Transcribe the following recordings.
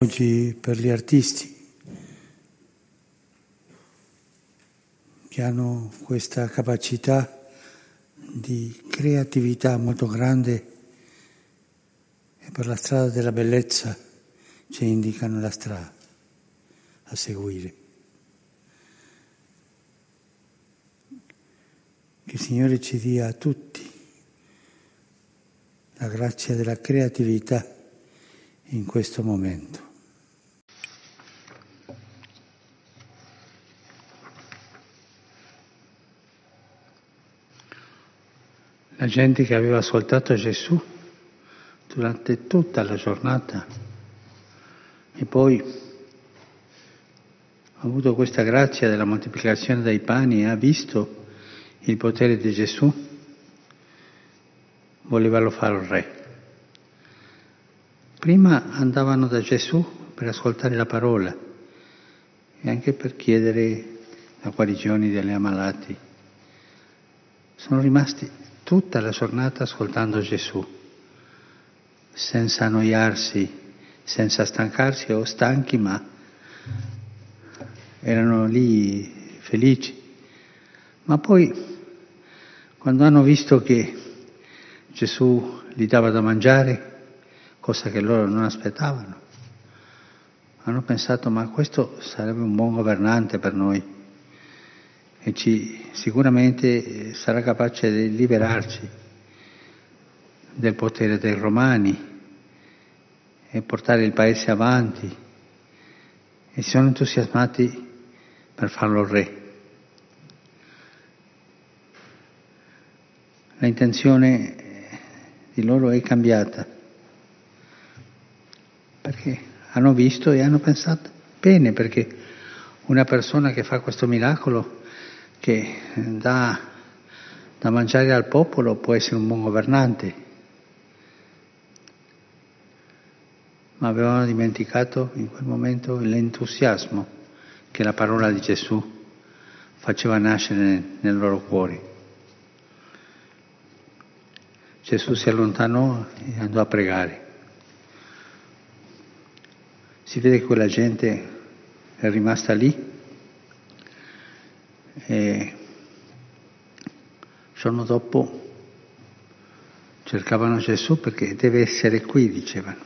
oggi per gli artisti che hanno questa capacità di creatività molto grande e per la strada della bellezza ci indicano la strada a seguire. Che il Signore ci dia a tutti la grazia della creatività in questo momento. La gente che aveva ascoltato Gesù durante tutta la giornata e poi ha avuto questa grazia della moltiplicazione dei pani e ha visto il potere di Gesù, volevano fare re. Prima andavano da Gesù per ascoltare la parola e anche per chiedere la guarigione degli ammalati. Sono rimasti tutta la giornata ascoltando Gesù, senza annoiarsi, senza stancarsi o stanchi, ma erano lì felici. Ma poi, quando hanno visto che Gesù gli dava da mangiare, cosa che loro non aspettavano, hanno pensato ma questo sarebbe un buon governante per noi e ci, sicuramente sarà capace di liberarci del potere dei romani e portare il paese avanti e si sono entusiasmati per farlo re. La intenzione di loro è cambiata perché hanno visto e hanno pensato bene perché una persona che fa questo miracolo, che dà da mangiare al popolo, può essere un buon governante. Ma avevano dimenticato in quel momento l'entusiasmo che la parola di Gesù faceva nascere nel loro cuore. Gesù si allontanò e andò a pregare. Si vede che quella gente è rimasta lì e il giorno dopo cercavano Gesù perché deve essere qui, dicevano,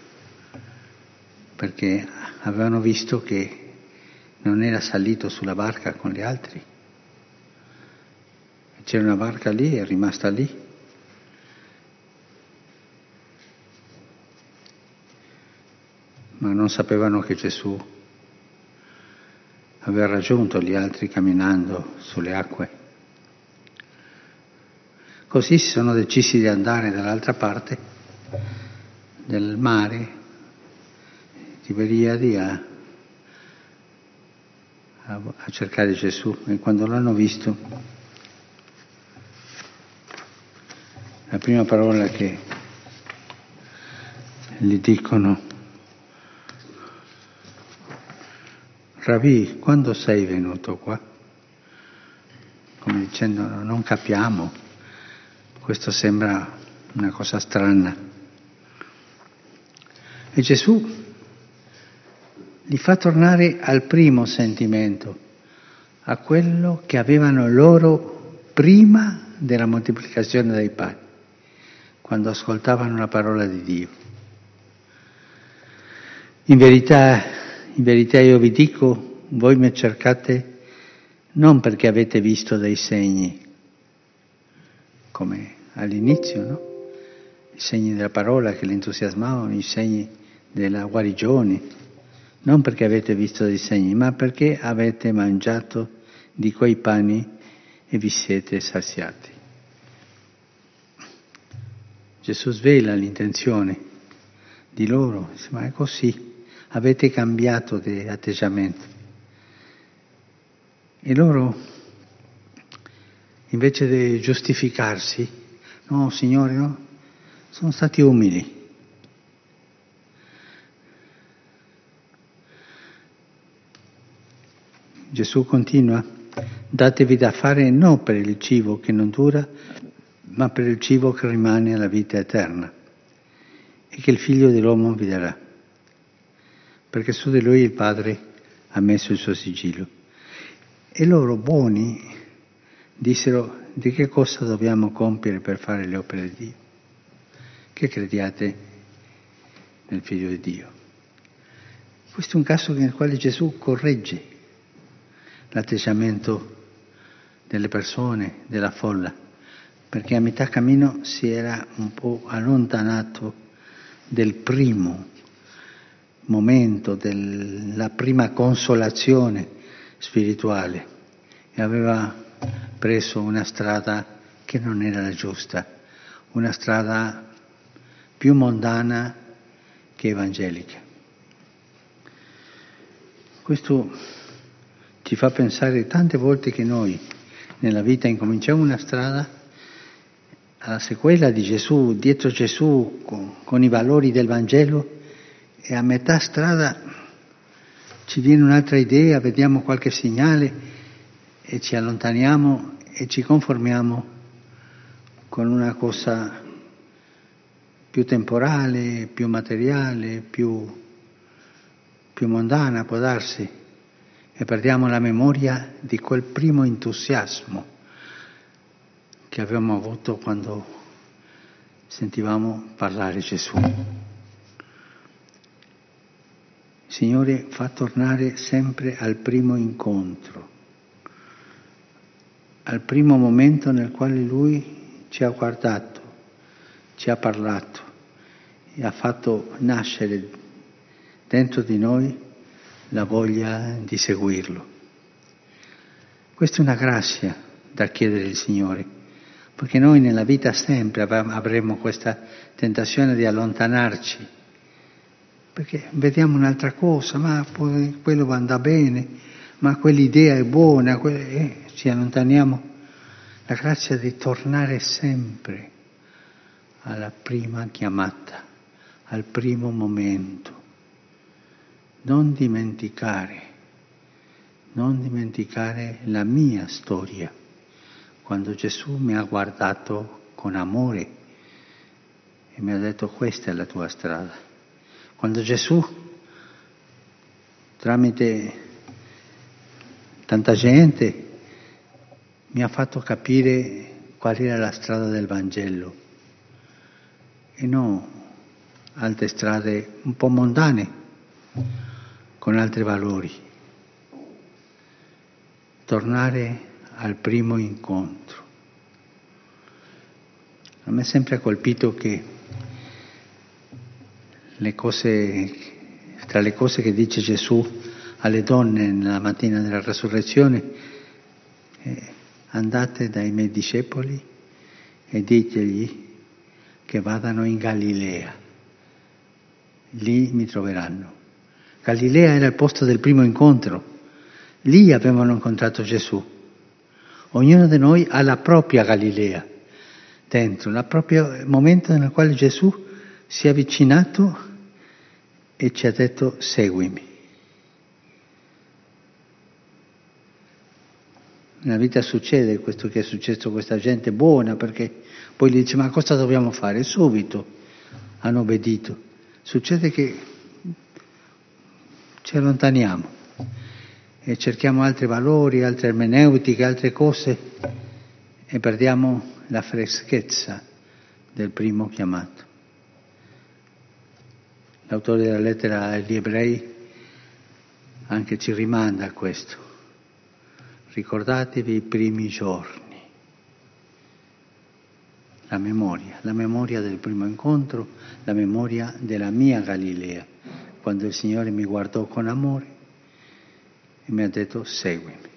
perché avevano visto che non era salito sulla barca con gli altri. C'era una barca lì, è rimasta lì. Ma non sapevano che Gesù aveva raggiunto gli altri camminando sulle acque. Così si sono decisi di andare dall'altra parte del mare, Tiberiadi, a a, a cercare Gesù e quando l'hanno visto, la prima parola che gli dicono, Rabì, quando sei venuto qua? Come dicendo, non capiamo, questo sembra una cosa strana. E Gesù li fa tornare al primo sentimento, a quello che avevano loro prima della moltiplicazione dei pani, quando ascoltavano la parola di Dio. In verità, in verità io vi dico, voi mi cercate non perché avete visto dei segni, come all'inizio, no? I segni della parola che li entusiasmavano, i segni della guarigione, non perché avete visto dei segni, ma perché avete mangiato di quei pani e vi siete saziati. Gesù svela l'intenzione di loro, ma è così, avete cambiato di atteggiamento. E loro, invece di giustificarsi, no, Signore, no, sono stati umili Gesù continua, datevi da fare non per il cibo che non dura, ma per il cibo che rimane alla vita eterna e che il figlio dell'uomo vi darà. Perché su di lui il Padre ha messo il suo sigillo. E loro, buoni, dissero di che cosa dobbiamo compiere per fare le opere di Dio. Che crediate nel Figlio di Dio. Questo è un caso nel quale Gesù corregge l'atteggiamento delle persone, della folla, perché a metà cammino si era un po' allontanato del primo momento, della prima consolazione spirituale e aveva preso una strada che non era la giusta, una strada più mondana che evangelica. Questo ci fa pensare tante volte che noi nella vita incominciamo una strada alla sequela di Gesù, dietro Gesù, con, con, i valori del Vangelo, e a metà strada ci viene un'altra idea, vediamo qualche segnale e ci allontaniamo e ci conformiamo con una cosa più temporale, più materiale, più, più mondana, può darsi e perdiamo la memoria di quel primo entusiasmo che avevamo avuto quando sentivamo parlare Gesù. Signore fa tornare sempre al primo incontro, al primo momento nel quale Lui ci ha guardato, ci ha parlato e ha fatto nascere dentro di noi la voglia di seguirlo. Questa è una grazia da chiedere al Signore, perché noi nella vita sempre avremo questa tentazione di allontanarci, perché vediamo un'altra cosa, ma quello va andare bene, ma quell'idea è buona, eh, ci allontaniamo. La grazia di tornare sempre alla prima chiamata, al primo momento non dimenticare, non dimenticare la mia storia, quando Gesù mi ha guardato con amore e mi ha detto questa è la tua strada. Quando Gesù, tramite tanta gente, mi ha fatto capire qual era la strada del Vangelo e non altre strade un po' mondane con altri valori. Tornare al primo incontro. A me è sempre colpito che le cose, tra le cose che dice Gesù alle donne nella mattina della resurrezione, eh, andate dai miei discepoli e ditegli che vadano in Galilea, lì mi troveranno. Galilea era il posto del primo incontro. Lì avevano incontrato Gesù. Ognuno di noi ha la propria Galilea dentro, il proprio momento nel quale Gesù si è avvicinato e ci ha detto seguimi. Nella vita succede questo che è successo a questa gente buona perché poi gli dice ma cosa dobbiamo fare? Subito hanno obbedito. Succede che ci allontaniamo e cerchiamo altri valori, altre ermeneutiche, altre cose e perdiamo la freschezza del primo chiamato. L'autore della lettera agli ebrei anche ci rimanda a questo. Ricordatevi i primi giorni. La memoria, la memoria del primo incontro, la memoria della mia Galilea quando il Signore mi guardò con amore e mi ha detto seguimi.